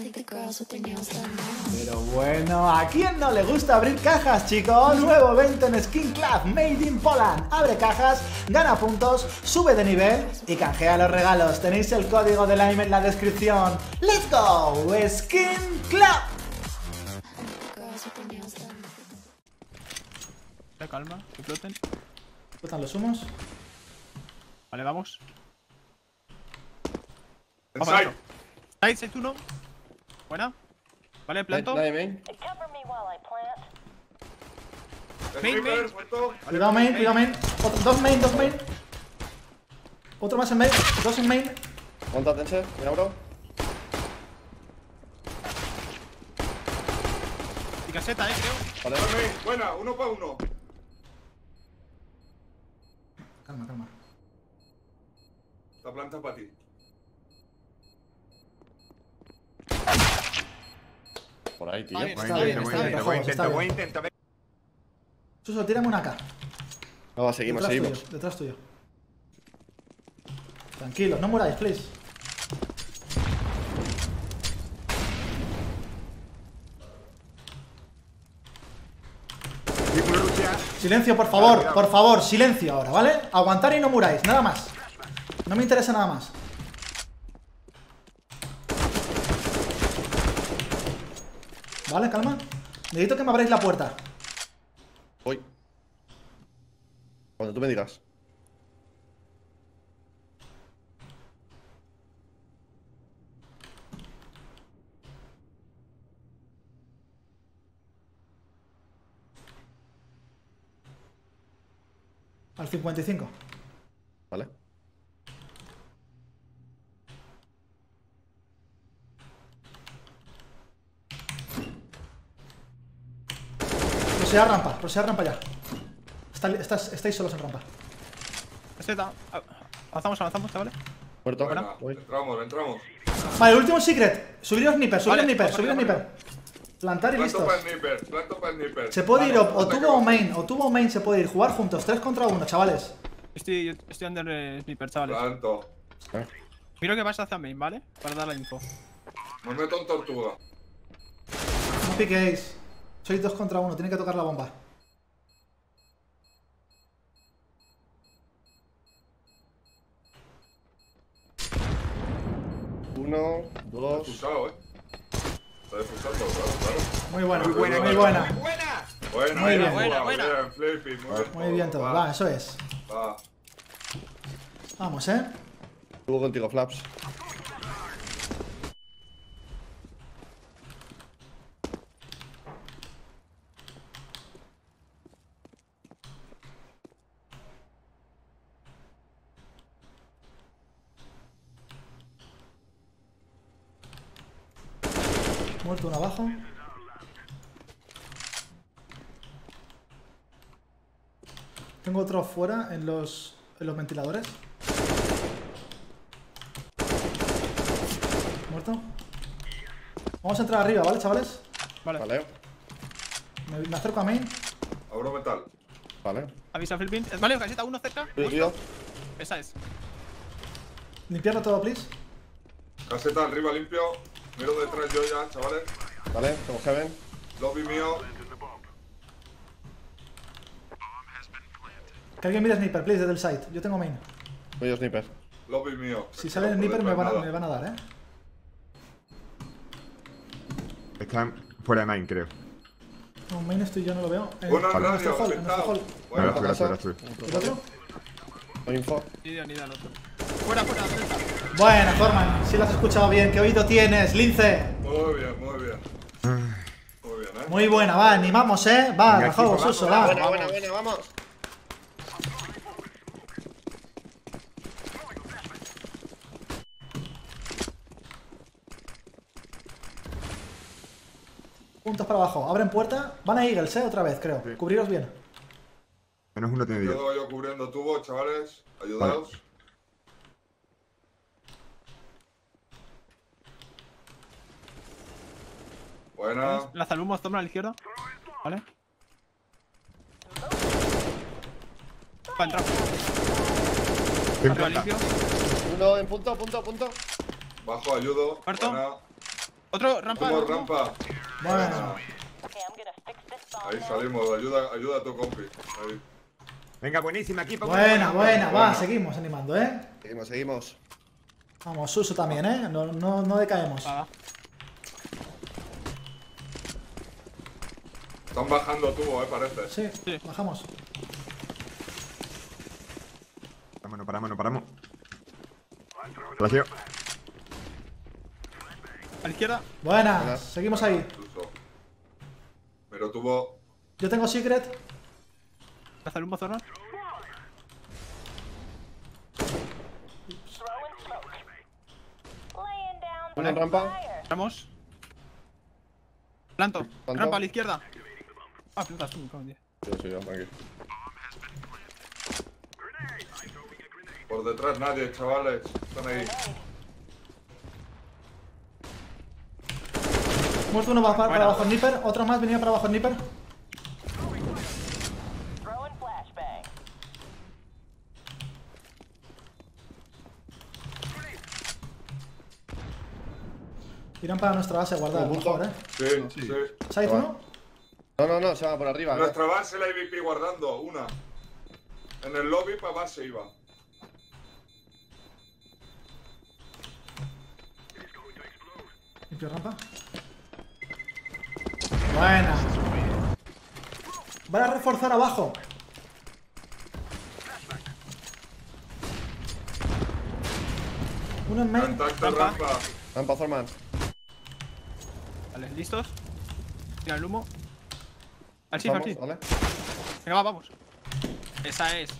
Pero bueno, ¿a quién no le gusta abrir cajas, chicos? Nuevo evento en Skin Club Made in Poland. Abre cajas, gana puntos, sube de nivel y canjea los regalos. Tenéis el código de Lime en la descripción. ¡Let's go! Skin Club. Girls with their nails done. Ya, calma, que floten. ¿Están los humos? Vale, vamos. Vamos, Side, side uno. Buena. Vale, planto. Nadie main. Cover me while I plant. Main, main. muerto. Cuidado main, cuidado main. Otro- dos main, dos main. Otro más en main, dos en main. Monta tense. Mira, bro. Y caseta, eh, creo. Vale. Buena, uno para uno. Calma, calma. La planta para ti. Por ahí, tío. Está bien, Está bien, está bien, juegos, está bien. intentar. Suso, tírame una K. No, va, seguimos, Detrás seguimos. tuyo, detrás tuyo. Tranquilo, no muráis, please. Silencio, por favor, por favor, silencio ahora, ¿vale? Aguantar y no muráis, nada más. No me interesa nada más. Vale, calma. Necesito que me abráis la puerta. Voy. Cuando tú me digas. Al 55. Vale. Prosea rampa, prosea rampa ya. Está- estás- estáis solos en rampa. Avanzamos, avanzamos, chavales. Muerto. Buena. Voy. Entramos, entramos. Vale, último secret. Subiros sniper, subiros Vale, sniper, vamos subiros arriba, sniper. Plantar y el sniper, el sniper. Se puede ir o, o tubo o main, o tubo o main se puede ir. Jugar juntos, 3 contra 1, chavales. Estoy, yo estoy under eh, sniper, chavales. Planto. Miro que vas hacia main, ¿vale? Para dar la info. Me meto en tortuga. No piquéis. Sois 2 contra 1, tiene que tocar la bomba. Uno, dos. Defusado, eh. Está defusando, claro, claro. Muy buena, muy buena, buena. buena. Muy ¡Buena! Buena, Muy bien. Buena, buena. Bien, muy bien. Muy bien todo, va, eso es. Va. Vamos, eh. Tuvo contigo, Flaps. Muerto uno abajo. Tengo otro fuera en los, en los ventiladores. Muerto. Vamos a entrar arriba, ¿vale, chavales? Vale. Vale. Me, me acerco a main. Abro metal. Vale. Avisa Flipping. Vale, caseta, uno cerca. Esa es. Limpiarlo todo, please. Caseta arriba limpio. Miro detrás yo ya, chavales. Vale, tengo Heaven. Lobby mío. Que alguien mire sniper, please, desde el site. Yo tengo main. Voy yo sniper. Lobby mío. Si sale no sniper me van, a, me van a dar, eh. Están fuera de main, creo. No, main estoy yo, no lo veo. Eh, Buena en nuestro radio, hall, en hall. Bueno, verás tú. ¿El otro? No info. Ni idea, ni idea el otro. Fuera, fuera, cerca. Bueno, Forman, si lo has escuchado bien, ¿qué oído tienes, Lince? muy bien, muy bien. Muy bien, eh. Muy buena, va, animamos, eh. Va, equipo, Suso, vamos, va. Buena, buena, buena, vamos. Puntos para abajo, abren puerta. Van a Eagles, eh, otra vez, creo. Sí. Cubriros bien. Menos uno tiene 10. Quedo yo cubriendo tubo, chavales. Ayudaos. Buena. Lanza el humo, sombra a la izquierda. Vale. Va a entrar. Limpio. Uno en punto, punto, punto. Bajo, ayudo. Muerto. Buena. Otro, rampa. Otro. rampa. Bueno. Ahí salimos, ayuda, ayuda a tu compi. Ahí. Venga, buenísima, equipo. Buena, buena, va, seguimos animando, ¿eh? Seguimos, seguimos. Vamos, Suso también, ¿eh? No, no, no decaemos. Va, Están bajando tubo, eh, parece. Sí, Sí. bajamos. Vámonos, paramos, paramos. Gracias. A la izquierda. Buena, seguimos ahí. Pero tuvo. Yo tengo secret. El humo, Zorro. Uno en rampa. Vamos. Planto. Planto. Rampa a la izquierda. Ah. Por detrás nadie, chavales. Están ahí. Muerto uno va para, para Buena. abajo Sniper. Otro más venía para abajo Sniper. Irán para nuestra base a guardar, por favor, eh. Sí, sí. ¿Side Va. uno? No, no, no, se va por arriba. Nuestra base la IVP guardando, una. En el lobby para base iba. Limpio rampa. Buena. Van a reforzar abajo. Uno en main. Contacto Rampa. rampa. Rampa, Zorman. Vale, ¿listos? Tira el humo. Al shift, al Vamos, shift. ¿vale? Venga, va, vamos. Esa es.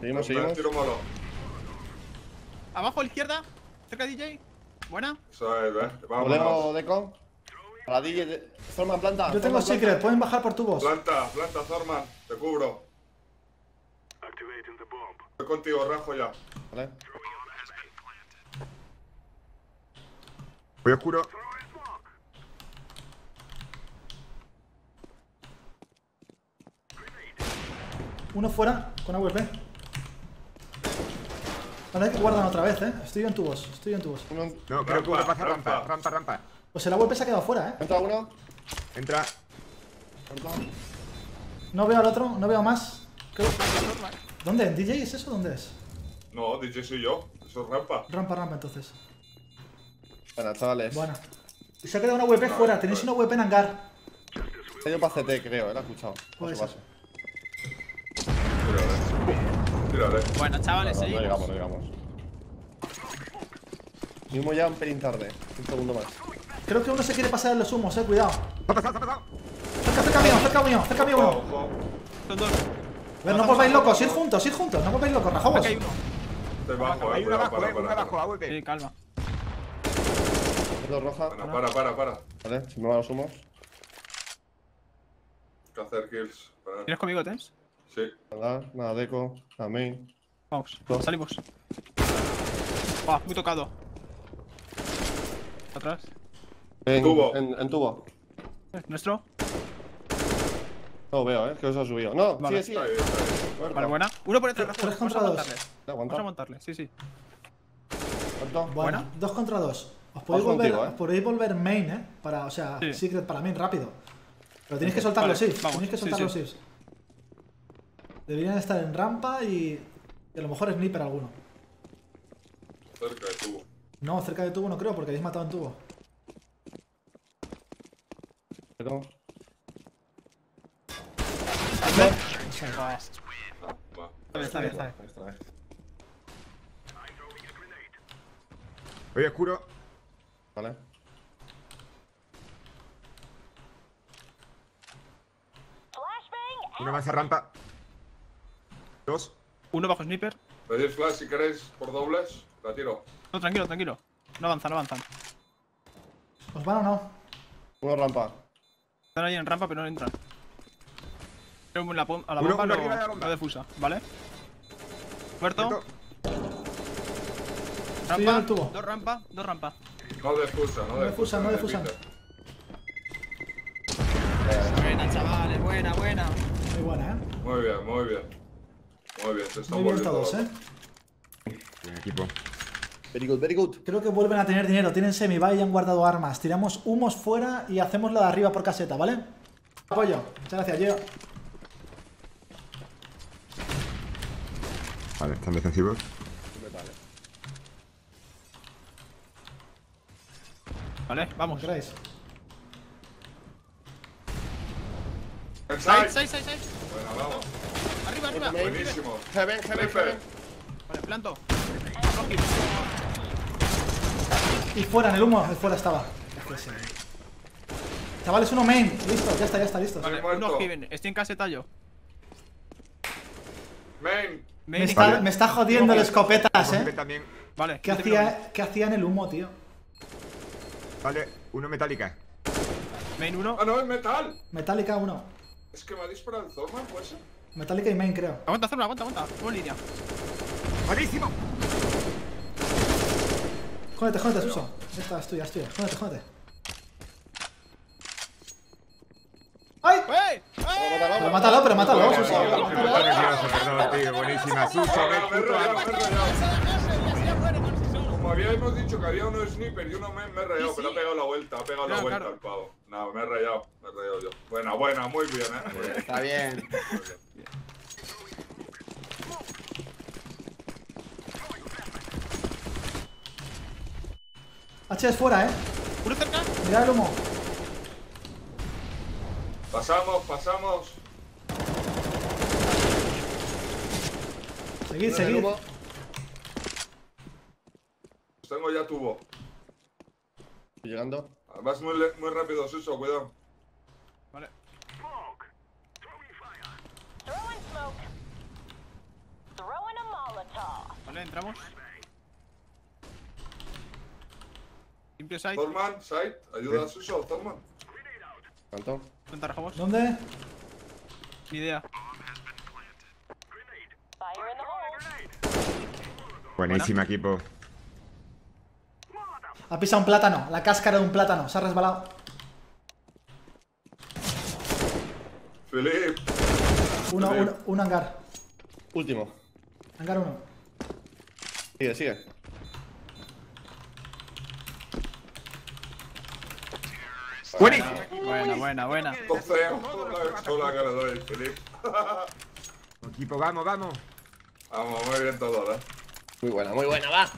Seguimos, seguimos. Tiro malo. Abajo a la izquierda. Cerca de DJ. Buena. Eso es. Voleo Vámonos. Deco. A la DJ. de- Zorman, planta. Yo tengo Zorman, secret, pueden bajar por tubos. Planta, planta, Zorman. Te cubro. Estoy contigo, rajo ya. Vale. Voy oscuro. Uno fuera, con AWP. Ahora que guardan otra vez, eh. Estoy yo en tubos, estoy yo en tubos. Uno. No, creo que uno pasa rampa, rampa. rampa, rampa. Pues el AWP se ha quedado fuera, eh. Entra uno. Entra. Rampa. No veo al otro, no veo más. ¿Qué- ¿Dónde? ¿En DJ es eso? ¿Dónde es? No, DJ soy yo. Eso es rampa. Rampa, rampa, entonces. Bueno, chavales. Buena. Y se ha quedado una WP fuera, tenéis una WP en hangar. Ha ido para CT, creo, ¿eh? Lo he escuchado. Puede Paso, ser. Bueno, chavales, No, no, no seguimos. llegamos, no llegamos. Humo ya un pelín tarde. Un segundo más. Creo que uno se quiere pasar en los humos, eh, cuidado. Se ha pasado, se ha pasado. Cerca, cerca mío, cerca mío, cerca mío uno. Son dos. A ver, no os volváis locos, id juntos, id juntos, no os volváis locos, rajobos. Aquí hay uno. Estoy bajo, Hay eh. uno Para, abajo, para, eh, uno para, abajo, para. AWP. Sí, calma. Dos roja. Bueno, para, para, para. Vale, se me van los humos. Hay que hacer kills. Para- ¿Tienes conmigo, Tens? Sí. Nada, nada, deco. Main. Vamos, Dos. salimos. Ah, muy tocado. Atrás. En Tubo. En, en tubo. Eh, Nuestro. No lo veo, eh. Que os ha subido. No, Vale. sigue, Está. Vale, buena. Uno por detrás, Tres Rafa. Vamos a contra dos. montarle. Vamos a montarle, sí, sí. Bueno, Buena. dos contra dos. Os podéis, volver, contigo, eh. os podéis volver main, eh. Para, o sea, Sí. secret para main rápido. Pero tenéis que soltar Vale, vamos, tenéis que sí, soltar sí. Deberían estar en rampa y, y a lo mejor sniper alguno. Cerca de tubo. No, cerca de tubo no creo porque habéis matado en tubo. Va. Está bien, está bien, está bien. Ahí está. Voy oscuro. Vale. Uno más a rampa. Dos. Uno bajo sniper. Pedís flash si queréis por dobles. La tiro. No, tranquilo, tranquilo. No avanzan, no avanzan. ¿Os van o no? Uno rampa. Están ahí en rampa, pero no entran. Pero a la Uno- bomba uno lo, de la lo defusa, ¿vale? Muerto. Rampa. el tubo. Dos rampa, dos rampa. No defusa, no No defusa. no defusan. Buena, chavales, buena, buena. Muy buena, eh. Muy bien, muy bien. Muy bien, se están Muy bien volviendo todos, eh. Bien, equipo. Very good, very good. Creo que vuelven a tener dinero, tienen semi y han guardado armas. Tiramos humos fuera y hacemos la de arriba por caseta, ¿vale? Apoyo. Muchas gracias, Gio. Vale, están defensivos. Vale. Vale, vamos. ¿Qué queréis? Side, side, side, side. Bueno, vamos. Arriba, arriba. Buenísimo. Heaven, heaven, heaven. Vale, planto. Y fuera, en el humo, el fuera estaba. Chavales, uno main. Listo, ya está, ya está, listo. Vale, uno Heaven. Estoy en caseta yo. Main. Me Main y está, Vale. me está jodiendo el escopetas, eh. también. Vale. ¿Qué hacía, ¿Qué hacía en el humo, tío? Vale, uno metálica. Main 1. Ah, no, es metal. Metálica 1. Es que me ha disparado el Zorman, ¿puede ser? Metálica y main, creo. Aguanta, zona, aguanta, aguanta. En línea. ¡Malísimo! Jódete, jódete, Suso. Esta es tuya, es tuya. Jódete, jódete. ¡Ay! ¡Eh! Pero mátalo, pero mátalo, Vale, Suso. tío, me. Buenísima. Suso, me he puto me rayado. Como habíamos dicho que había uno sniper y uno main, me he rayado, Sí, pero ha pegado la vuelta, ha pegado la vuelta claro. el pavo. No, me he rayado, me he rayado yo. Buena, buena, muy bien, eh. Está bien. H es fuera, eh. Uno cerca. Mira el humo. Pasamos, pasamos. Seguid, seguid. Tengo ya tubo. Estoy llegando. Vas muy, muy rápido, Suso, cuidado. Vale. Vale, entramos. Limpio side. Zorman, side, ayuda a Suso, Zorman. ¿Cuánto? ¿Dónde? Ni idea. Buenísima, equipo. Ha pisado un plátano, la cáscara de un plátano. Se ha resbalado. Filip, Uno, uno, un hangar. Último. Hangar uno. Sigue, sigue. Buenísimo. Buena, buena, buena. que le doy, Filip. Equipo, vamos, vamos. Vamos, muy bien todo, eh. Muy buena, muy buena, va.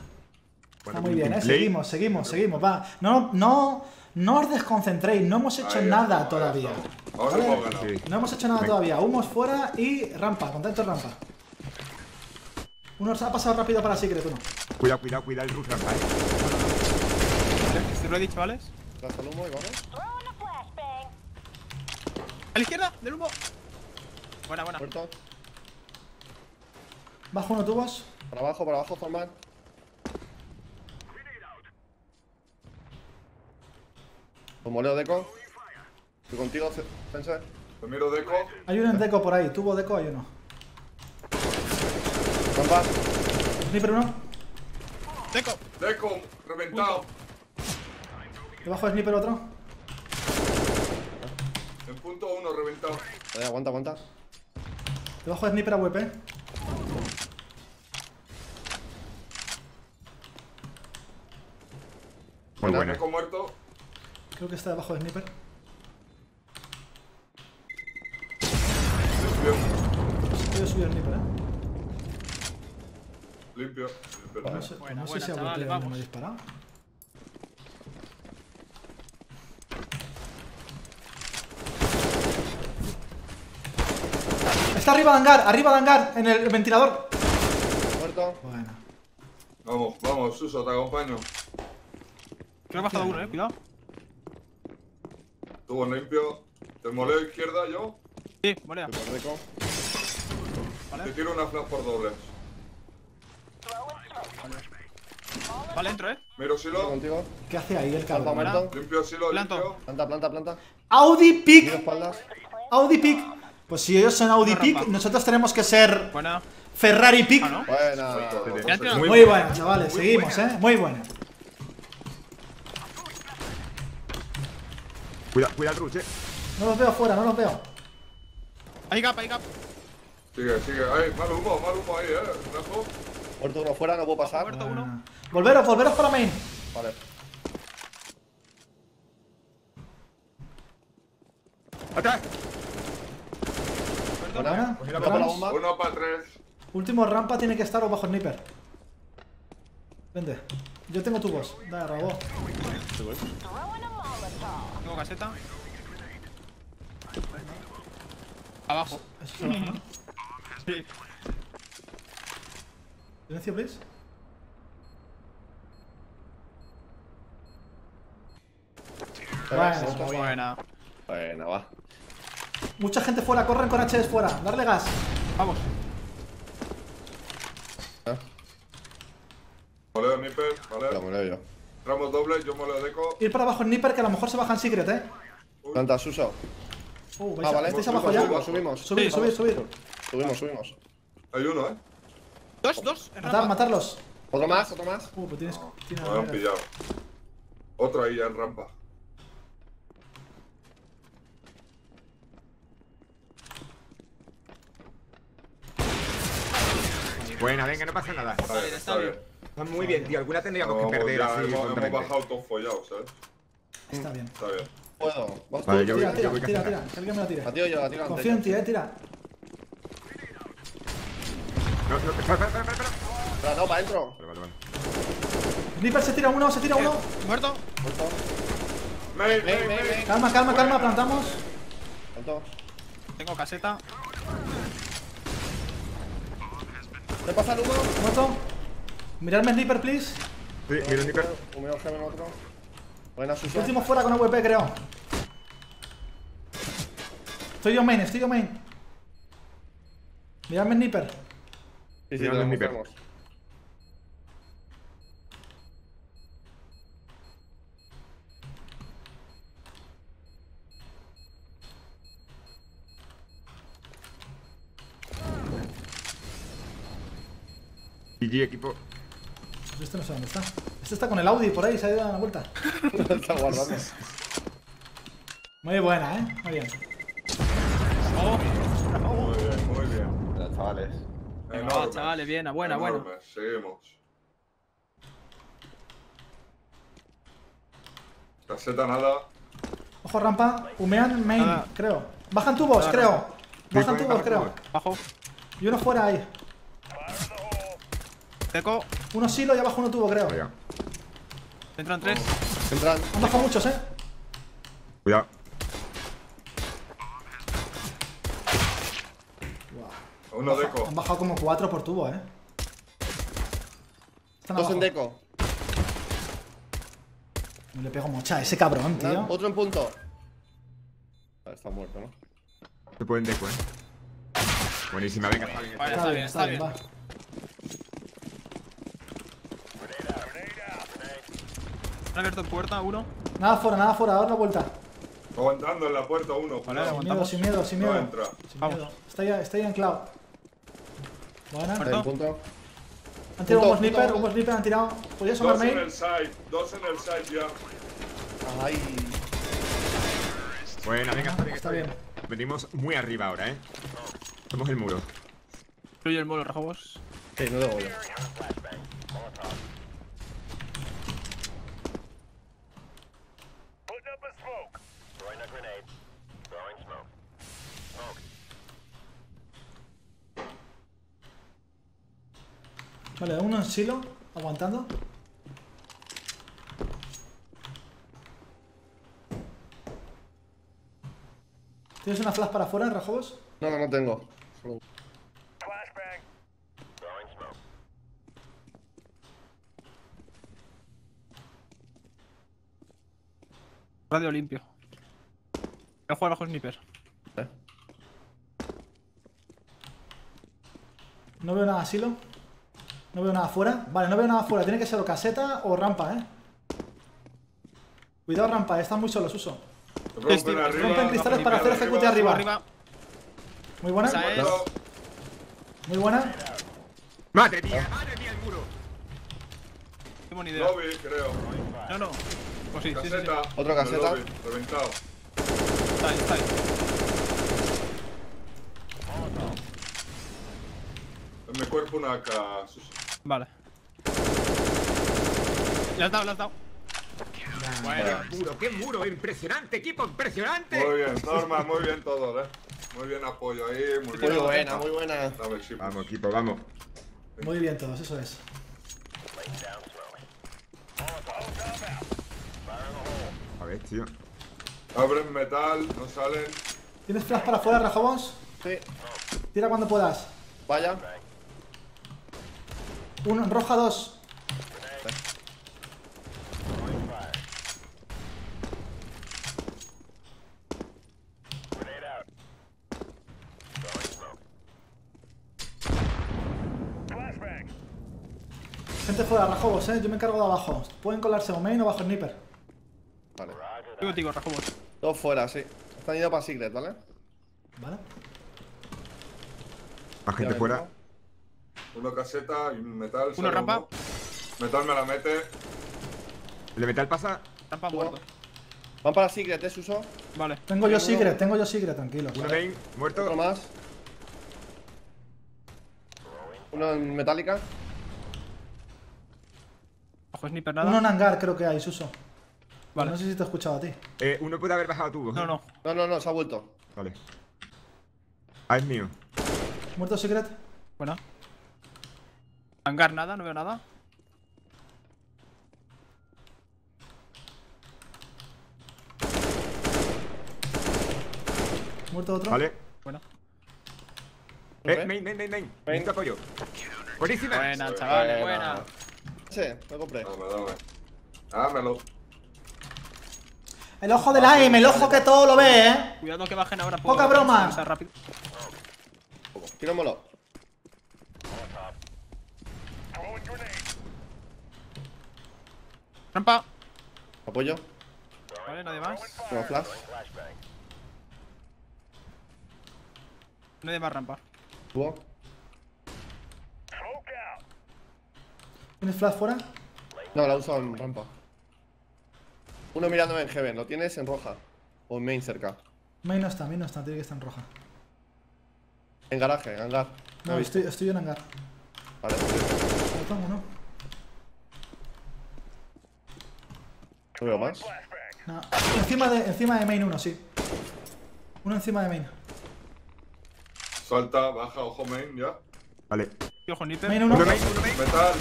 Está muy bien, eh. Seguimos, seguimos, seguimos. Va. No, no, no os desconcentréis. No hemos hecho Ahí nada está, todavía. Vale. ganado. Sí. No hemos hecho nada Venga. todavía. Humos fuera y rampa. Contento rampa. Uno se ha pasado rápido para Secret, uno. Cuidado, cuidado, cuidado el Rus rampa, eh. Vale, estoy ready, chavales. Lanza el humo y vamos. A la izquierda, del humo. Buena, buena. Muerto. Bajo uno tubos. Para abajo, para abajo, Zorman. Bomboleo deco. Estoy contigo, Ce- Sensei. Te miro Deco. Hay uno en deco por ahí. Tubo deco hay uno. Rampa. Sniper uno. Deco. Deco, reventado. Debajo de sniper otro. En punto uno, reventado. Vale, aguanta, aguanta. Debajo de sniper a WP. Muy buena. Muerto. Creo que está debajo de sniper. Limpio. Yo subí el sniper, eh. Limpio. Limpio. No sé, Buena, no sé buena, si a WP no me ha disparado. Está arriba de hangar, arriba de hangar, en el ventilador. Muerto. Bueno. Vamos, vamos, Suso, te acompaño. Creo que ha bajado uno, eh. Cuidado. Tubo limpio. Te moleo izquierda yo. Sí, molea. Super deco. Te tiro una flash por dobles. Vale, entro, eh. Miro silo. contigo. ¿Qué hace ahí el cabrón? Limpio silo, Planto. limpio. Planta, planta, planta. Audi Pick. espaldas. Audi Pick. Pues si ellos son Audi Pick, nosotros tenemos que ser Buena. Ferrari Pick. Ah. Muy Muy buena, chavales. Seguimos, eh. Muy buena. Cuidado, cuidado el eh. No los veo fuera, no los veo. Hay gap, hay gap. Sigue, sigue. Ay, mal humo, mal humo ahí, eh. Rajo. Muerto uno fuera, no puedo pasar. Muerto uno. Buena. Volveros, volveros para main. Vale. ¡Atrás! Buena. Uno para tres. Último rampa tiene que estar o bajo sniper. Vente. Yo tengo tubos. Dale, rabo. Tengo caseta. Abajo. Eso se baja, ¿no? Sí. Silencio, please. Buena. Buena, va. Mucha gente fuera, corren con HS fuera. Darle gas. Vamos. ¿Eh? Moleo Nipper, La ¿vale? moleo yo. Entramos doble, yo moleo Deco. Ir para abajo sniper que a lo mejor se bajan secret, eh. Planta, Suso. Uh, vais Ah, a- vale. ¿Estáis Subimos, abajo ya? Subimos, subimos. Subir, Sí, subir, subir. Subimos, subimos. Hay uno, ¿eh? Dos, dos. en Matar, rampa. matarlos. Otro más, otro más. Uh, pues tienes. tienes Me han pillado. Otro ahí ya en rampa. Buena, venga, no pasa nada. Está bien, está bien. Está muy bien, tío. Alguna tendríamos que perder ya así. hemos, hemos tontamente. bajado todos follados, ¿sabes? Está bien. Está bien. Puedo. ¿Vas Vale, yo Tira, voy, tira, yo voy tira, tira. Alguien me la tire. La tiro yo, la tiro Confío en ti, eh, tira. No, no, espera, espera, espera, espera. No, para adentro. Vale, vale, vale. Sniper se tira uno, se tira uno. Muerto. Muerto. Ven, ven, ven. Calma, calma, calma, plantamos. Tengo caseta. ¿Te pasa el humo? Muerto. Miradme sniper, please. Sí, mira, Sniper. Un medio en otro. Buena, Suso. Último fuera con AWP, creo. Estoy yo main, estoy yo main. Miradme sniper. Sí, sí, el sniper. GG, equipo. Pues este no sé dónde está. Este está con el Audi por ahí, se ha ido a dar una vuelta. Está guardando. Muy buena, eh. Muy bien. Oh. Muy bien, muy bien. Ya, chavales. Venga, chavales, bien. Buena, buena. Seguimos. Caseta nada. Ojo, rampa. Humean main, Nada. creo. Bajan tubos, Nada, creo. Bajan tubos, creo. Bajo. Y uno fuera ahí. Teco. Uno silo y abajo uno tubo, creo. Entran tres. Entran. Han bajado muchos, eh. Cuidado. Uno Deco. Han bajado como cuatro por tubo, eh. Están Dos abajo. en deco. No le pego mocha a ese cabrón, Nan, tío. Otro en punto. Vale, está muerto, ¿no? Se pueden deco, eh. Buenísima, venga, está bien. Está bien, está bien. va. Han abierto puerta, uno. Nada fuera, nada fuera, dar la vuelta. Aguantando en la puerta uno. Vale. Sin miedo, sin miedo, sin No miedo. entra. Sin Vamos. miedo. Está ahí, está ahí anclado. Buena. Muerto. En punto. Han tirado Punto, un sniper, punto. un sniper han tirado. ¿Podías sumar Dos en main? el side. Dos en el side ya. Ay. Buena, venga, está bien. Está bien. Venimos muy arriba ahora, eh. Somos el muro. Incluye el molo, rajobos. Sí, no debo Vale, uno en silo, aguantando. ¿Tienes una flash para afuera, Rajobos? No, no, no tengo. Radio limpio. Voy a jugar bajo sniper. ¿Eh? No veo nada silo. No veo nada afuera. Vale, no veo nada afuera. Tiene que ser o caseta o rampa, eh. Cuidado, rampa, están muy solos, uso. Rompen Steve, arriba. rompen cristales para hacer arriba, ejecute arriba. Arriba. Muy buena. Es. Muy buena. ¡Madre mía! ¡Madre mía, el muro! No tengo ni idea. Lobby, creo. No, no. Pues sí, sí, sí. sí. Caseta. El caseta. lobby, Reventado. Está ahí, está ahí. En mi cuerpo una AK. Vale. Le has dado, le has dado. Bueno, Muro, qué muro, impresionante, equipo, impresionante. Muy bien, Norma, muy bien todo, eh. Muy bien apoyo ahí, muy Muy bien. buena, muy buena. Vamos, equipo, vamos. Muy bien todos, eso es. A ver, tío. Abren metal, no salen. ¿Tienes flash para afuera, Rajobos? Sí. Tira cuando puedas. Vaya. Uno, roja dos. Gente fuera, Rajobos, eh. Yo me encargo de abajo. Pueden colarse o main o bajo sniper. Vale. estoy contigo, Rajobos. Dos fuera, sí. Están yendo para Secret, ¿vale? ¿Vale? Más gente fuera. Uno caseta y un metal. Uno rampa. uno. Metal me la mete. El de metal pasa. Rampa muerto. Van para Secret, ¿eh, Suso? Vale. Tengo yo secret, tengo yo secret, tranquilo. Uno main, Otro muerto. más. Uno en Metallica. Bajo sniper nada. Uno en hangar creo que hay, Suso. Vale. No sé si te he escuchado a ti. Eh, uno puede haber bajado tubo. No, no. No, no, no, se ha vuelto. Vale. Ah, es mío. ¿Muerto secret? Buena. Hangar nada, no veo nada. ¿Muerto otro? Vale. Buena. Eh, main, main, main, main. Necesito apoyo. Buenísima. Buena, chavales, Buena. Sí, lo compré. Dame, dame. Dámelo. El ojo del aim, el ojo que todo lo ve, eh. Cuidado que bajen ahora. Poca broma. Tirámoslo. Rampa. Apoyo. Vale, nadie más. Tengo flash. Nadie más rampa. Subo. ¿Tienes flash fuera? No, la uso en rampa. Uno mirándome en Heaven. ¿Lo tienes en roja? O en main cerca. Main no está, main no está, tiene que estar en roja. En garaje, en hangar. No, estoy, estoy en hangar. Vale. Lo tomo, ¿no? No veo más. No. Encima de, encima de main uno, sí. Uno encima de main. Salta, baja, ojo main, ya. Vale. Main uno. Main. Metal.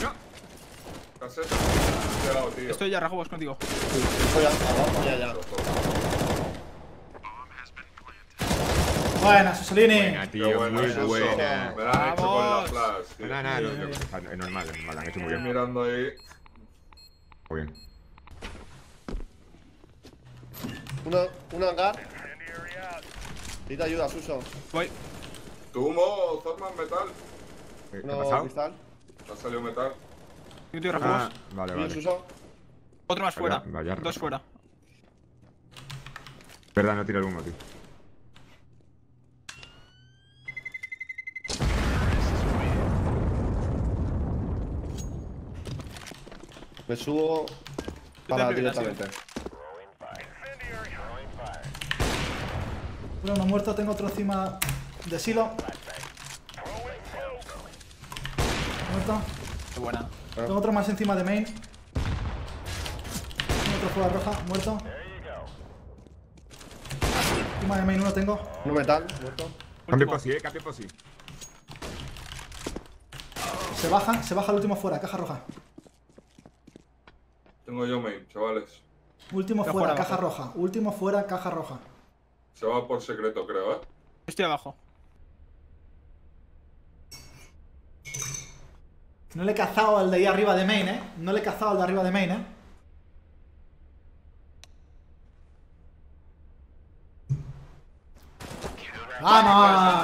Caseta. Tío. Estoy ya, Rajobos, contigo. Estoy abajo, ya, ya. Buena, Susolini. Buena, tío. Qué buena, Muy Suso. buena. Me la han hecho con la flash, tío. Nada, nada, no, no, es normal, es normal. Han hecho muy Estoy bien. mirando ahí. Muy bien. Uno, uno hangar. Necesito ayuda, Suso. Voy. Tu humo, Zorman, metal. ¿Qué ha pasado? cristal. Ha salido metal. Yo tío, Ah, vale, vale. Suso. Otro más fuera. Vaya- vaya Dos fuera. Verdad, no tira el humo, tío. Me subo para directamente. Uno no muerto, tengo otro encima de silo. Muerto. Qué buena. Tengo otro más encima de main. Tengo otro fuera roja, muerto. Encima de main uno tengo. Uno metal, muerto. Cambio Último. posi, eh, cambio posi. Se baja, se baja el último fuera, caja roja. Tengo yo main, chavales. Último fuera, fuera, caja roja. Último fuera, caja roja. Se va por secreto, creo, eh. Estoy abajo. No le he cazado al de ahí arriba de main, eh. No le he cazado al de arriba de main, eh. ¡Vamos!